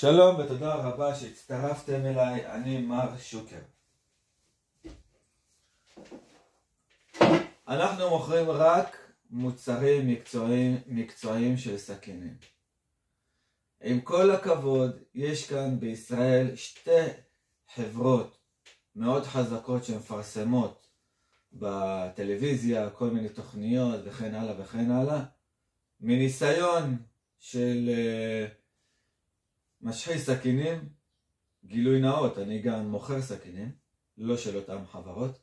שלום ותודה רבה שהצטרפתם אליי, אני מר שוקר. אנחנו מוכרים רק מוצרים מקצועיים, מקצועיים של סכינים. עם כל הכבוד, יש כאן בישראל שתי חברות מאוד חזקות שמפרסמות בטלוויזיה, כל מיני תוכניות וכן הלאה וכן הלאה. מניסיון של uh, משחי סכינים, גילוי נאות, אני גם מוכר סכינים, לא של אותם חברות.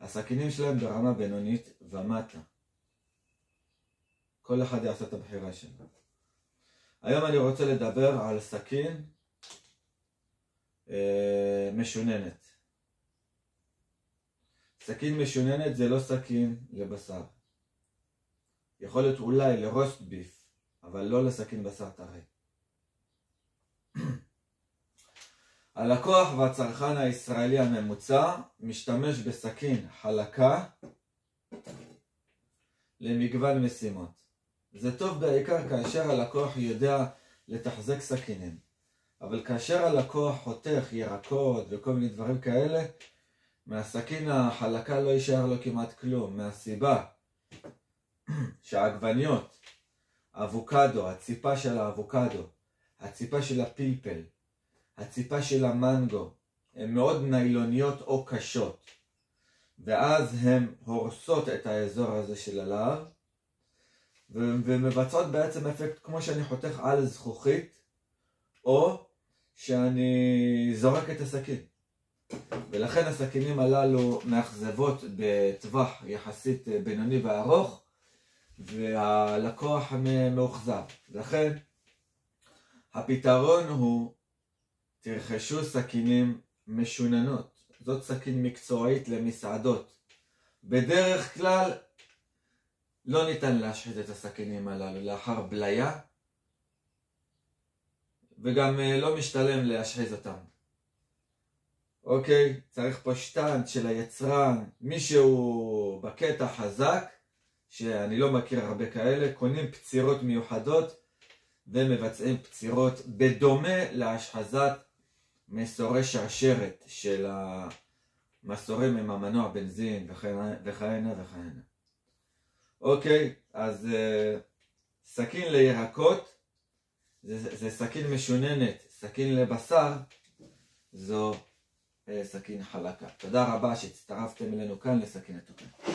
הסכינים שלהם ברמה בינונית ומטה. כל אחד יעשה את הבחירה שלו. היום אני רוצה לדבר על סכין אה, משוננת. סכין משוננת זה לא סכין לבשר. יכול להיות אולי לרוסט ביף, אבל לא לסכין בשר טרי. הלקוח והצרכן הישראלי הממוצע משתמש בסכין חלקה למגוון משימות. זה טוב בעיקר כאשר הלקוח יודע לתחזק סכינים. אבל כאשר הלקוח חותך ירקות וכל מיני דברים כאלה, מהסכין החלקה לא יישאר לו כמעט כלום, מהסיבה שהעגבניות, אבוקדו, הציפה של האבוקדו, הציפה של הפלפל, הציפה של המנגו, הן מאוד ניילוניות או קשות, ואז הן הורסות את האזור הזה של הלהב, ומבצעות בעצם אפקט כמו שאני חותך על זכוכית, או שאני זורק את הסכין. ולכן הסכינים הללו מאכזבות בטווח יחסית בינוני וארוך, והלקוח מאוכזב. לכן הפתרון הוא תרכשו סכינים משוננות. זאת סכין מקצועית למסעדות. בדרך כלל לא ניתן להשחית את הסכינים הללו לאחר בליה, וגם אה, לא משתלם להשחיז אותם. אוקיי, צריך פה שטנט של היצרן, מישהו בקטע חזק, שאני לא מכיר הרבה כאלה, קונים פצירות מיוחדות ומבצעים פצירות בדומה להשחזת מסורי שרשרת של המסורים עם המנוע בנזין וכהנה וכהנה. אוקיי, אז uh, סכין לירקות זה, זה סכין משוננת, סכין לבשר זו uh, סכין חלקה. תודה רבה שהצטרפתם אלינו כאן לסכין התוכן.